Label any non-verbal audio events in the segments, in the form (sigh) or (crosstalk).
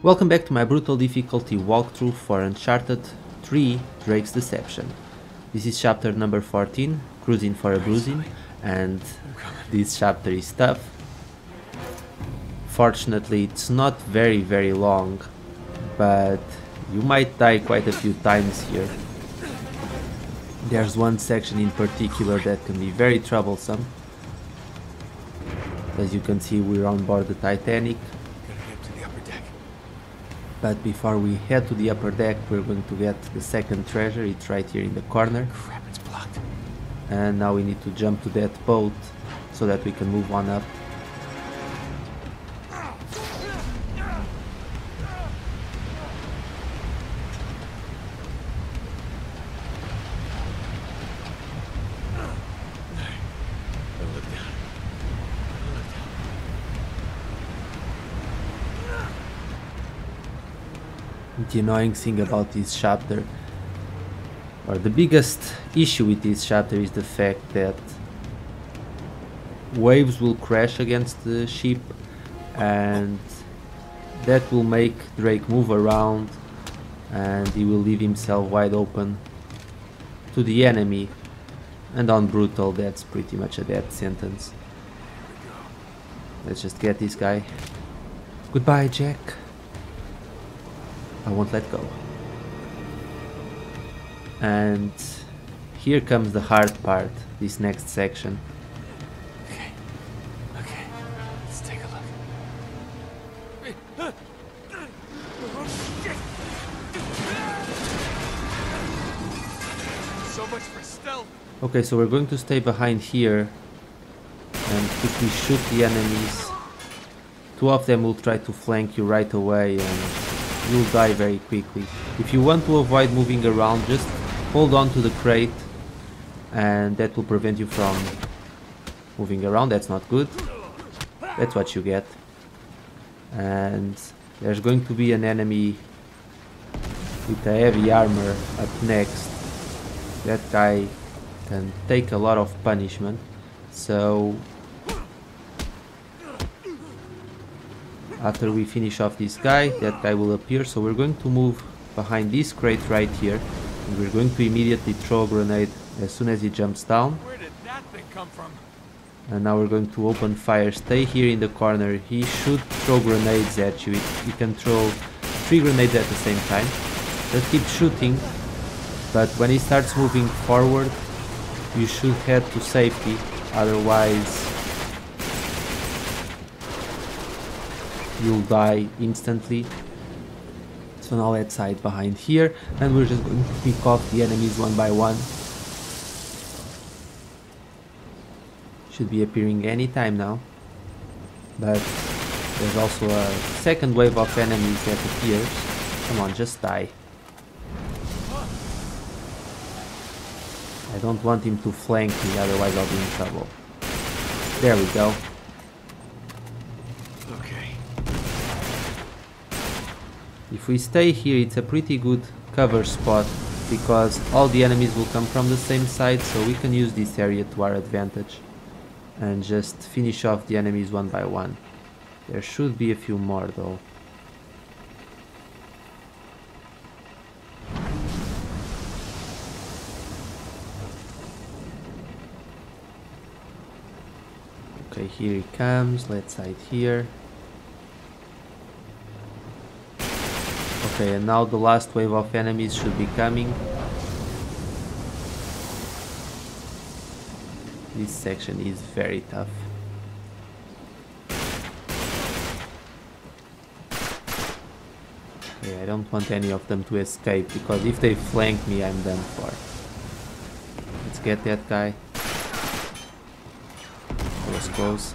Welcome back to my brutal difficulty walkthrough for Uncharted 3 Drake's Deception. This is chapter number 14, Cruising for a Bruising, and this chapter is tough. Fortunately it's not very very long, but you might die quite a few times here. There's one section in particular that can be very troublesome. As you can see we're on board the Titanic but before we head to the upper deck, we're going to get the second treasure. It's right here in the corner. Crap, it's blocked. And now we need to jump to that boat so that we can move on up. The annoying thing about this chapter or the biggest issue with this chapter is the fact that waves will crash against the ship and that will make Drake move around and he will leave himself wide open to the enemy. And on brutal that's pretty much a death sentence. Let's just get this guy. Goodbye Jack I won't let go. And here comes the hard part, this next section. Okay. Okay. Let's take a look. So much for stealth. Okay, so we're going to stay behind here and quickly shoot the enemies. Two of them will try to flank you right away and you'll die very quickly. If you want to avoid moving around, just hold on to the crate and that will prevent you from moving around. That's not good. That's what you get. And there's going to be an enemy with a heavy armor up next. That guy can take a lot of punishment. So after we finish off this guy that guy will appear. So we're going to move behind this crate right here. And we're going to immediately throw a grenade as soon as he jumps down. Where did that thing come from? and now we're going to open fire. Stay here in the corner. He should throw grenades at you. He can throw three grenades at the same time. Just keep shooting. But when he starts moving forward you should head to safety. Otherwise you'll die instantly. So now let's hide behind here and we're just going to pick off the enemies one by one. Should be appearing anytime now. But there's also a second wave of enemies that appears. Come on, just die. I don't want him to flank me, otherwise I'll be in trouble. There we go. If we stay here it's a pretty good cover spot because all the enemies will come from the same side so we can use this area to our advantage and just finish off the enemies one by one. There should be a few more though. Okay, here he comes. Let's hide here. Okay, and now the last wave of enemies should be coming. This section is very tough. Okay, I don't want any of them to escape because if they flank me, I'm done for. Let's get that guy. Was close.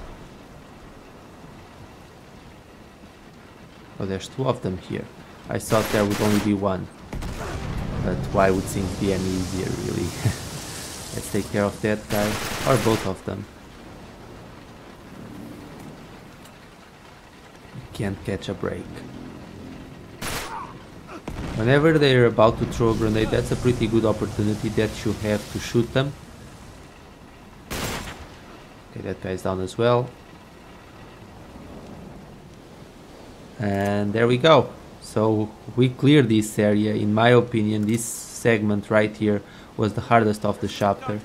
Oh, there's two of them here. I thought there would only be one. But why would things be any easier, really? (laughs) Let's take care of that guy, or both of them. Can't catch a break. Whenever they're about to throw a grenade, that's a pretty good opportunity that you have to shoot them. Okay, that guy's down as well. And there we go. So we cleared this area. In my opinion, this segment right here was the hardest of the chapter.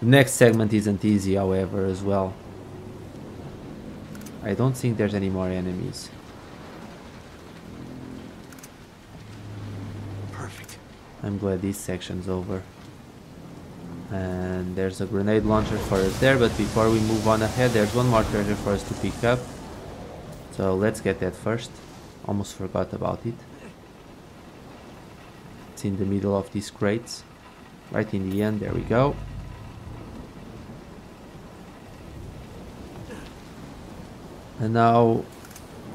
The next segment isn't easy, however, as well. I don't think there's any more enemies. Perfect. I'm glad this section's over. And there's a grenade launcher for us there, but before we move on ahead, there's one more treasure for us to pick up. So let's get that first. Almost forgot about it. It's in the middle of these crates. Right in the end, there we go. And now,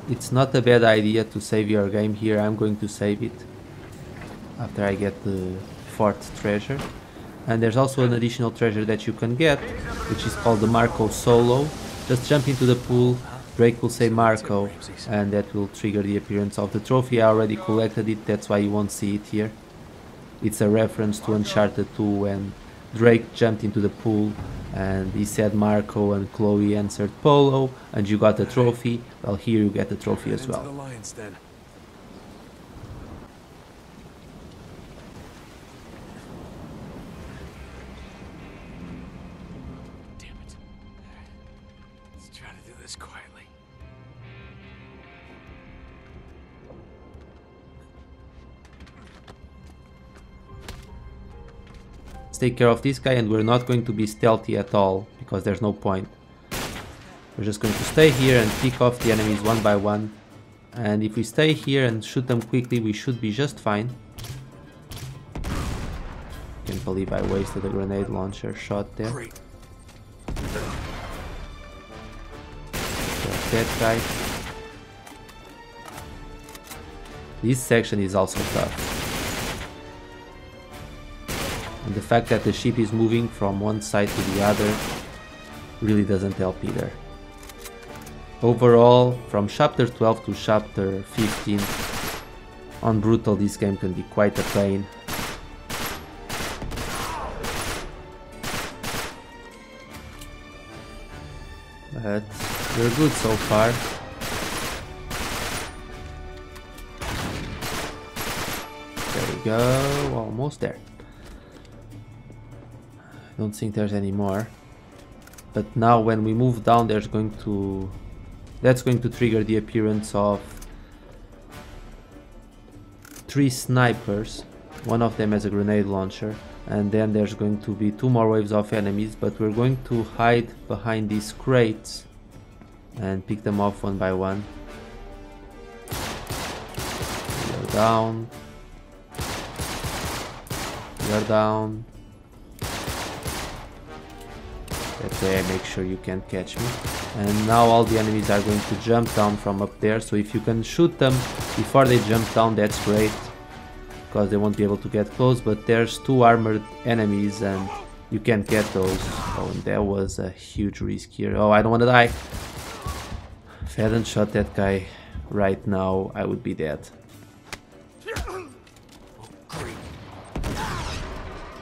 it's not a bad idea to save your game here. I'm going to save it after I get the fourth treasure. And there's also an additional treasure that you can get, which is called the Marco Solo. Just jump into the pool, Drake will say Marco, and that will trigger the appearance of the trophy. I already collected it, that's why you won't see it here. It's a reference to Uncharted 2 when Drake jumped into the pool and he said Marco and Chloe answered Polo and you got the trophy. Well, here you get the trophy as well. Take care of this guy and we're not going to be stealthy at all because there's no point. We're just going to stay here and pick off the enemies one by one. And if we stay here and shoot them quickly, we should be just fine. Can't believe I wasted a grenade launcher shot there. Great. That guy. This section is also tough. And the fact that the ship is moving from one side to the other really doesn't help either. Overall, from chapter 12 to chapter 15, on brutal this game can be quite a pain. But we're good so far. There we go, almost there. Don't think there's any more. But now when we move down there's going to... That's going to trigger the appearance of three snipers. One of them has a grenade launcher. And then there's going to be two more waves of enemies. But we're going to hide behind these crates. And pick them off one by one. You're down. You're down. That way I make sure you can't catch me. And now all the enemies are going to jump down from up there. So if you can shoot them before they jump down, that's great. Because they won't be able to get close. But there's two armored enemies and you can't get those. Oh, and that was a huge risk here. Oh, I don't want to die. If I hadn't shot that guy right now, I would be dead.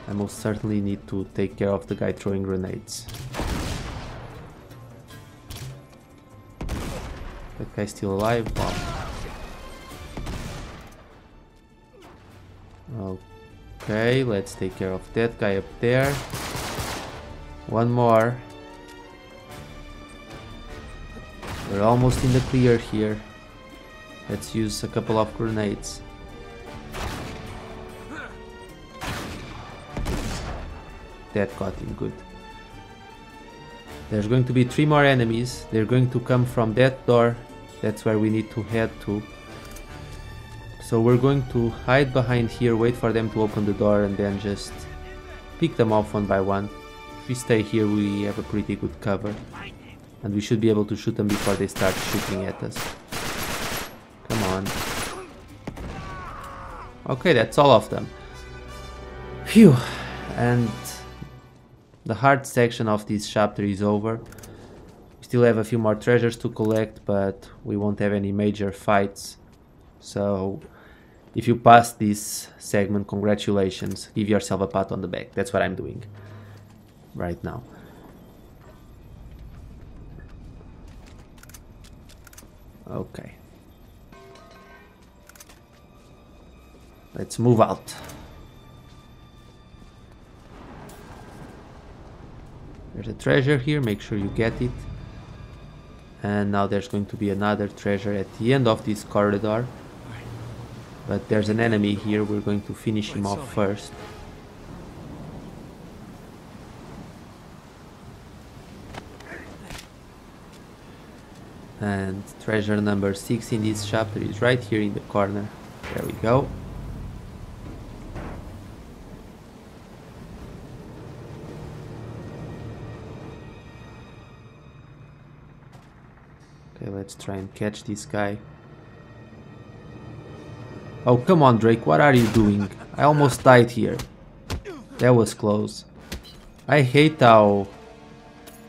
I most certainly need to take care of the guy throwing grenades. That guy's still alive? Wow. Okay, let's take care of that guy up there. One more. We're almost in the clear here. Let's use a couple of grenades. That got him good. There's going to be three more enemies. They're going to come from that door. That's where we need to head to. So we're going to hide behind here, wait for them to open the door and then just pick them off one by one. If we stay here we have a pretty good cover. And we should be able to shoot them before they start shooting at us. Come on. Okay, that's all of them. Phew. And the hard section of this chapter is over. We still have a few more treasures to collect, but we won't have any major fights. So if you pass this segment, congratulations. Give yourself a pat on the back. That's what I'm doing right now. Okay. Let's move out. There's a treasure here, make sure you get it. And now there's going to be another treasure at the end of this corridor. But there's an enemy here, we're going to finish him off first. And treasure number 6 in this chapter is right here in the corner. There we go. Try and catch this guy. Oh, come on, Drake, what are you doing? I almost died here. That was close. I hate how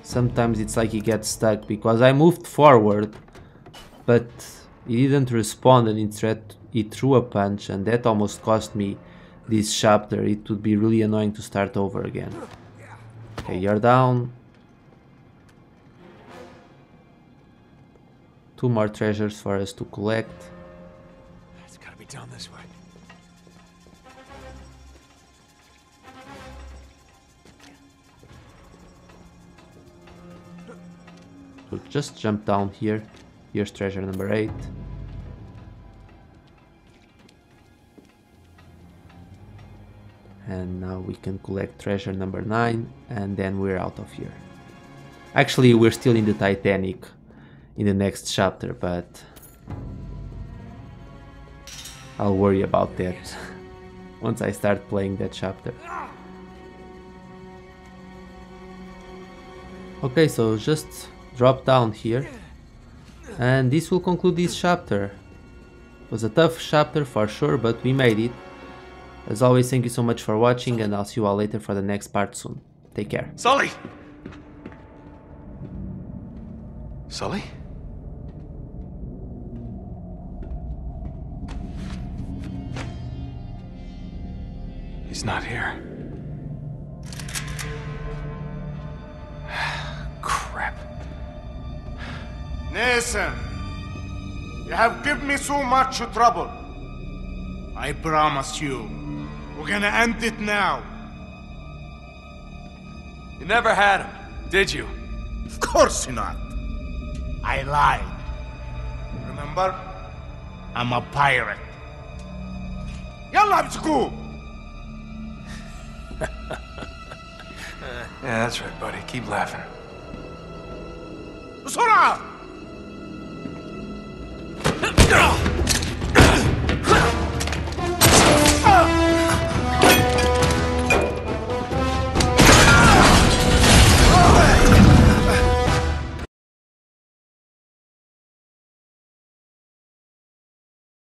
sometimes it's like he gets stuck because I moved forward, but he didn't respond and it, it threw a punch and that almost cost me this chapter. It would be really annoying to start over again. Okay, you're down. Two more treasures for us to collect. It's gotta be down this way. So just jump down here. Here's treasure number 8. And now we can collect treasure number 9 and then we're out of here. Actually, we're still in the Titanic in the next chapter, but I'll worry about that (laughs) once I start playing that chapter. Okay, so just drop down here and this will conclude this chapter. It was a tough chapter for sure, but we made it. As always, thank you so much for watching and I'll see you all later for the next part soon. Take care. Sully! Sully? He's not here. (sighs) Crap. Nathan, you have given me so much trouble. I promise you, we're gonna end it now. You never had him, did you? Of course not. I lied. Remember? I'm a pirate. Yalla, let's! (laughs) yeah, that's right, buddy. Keep laughing. Sora!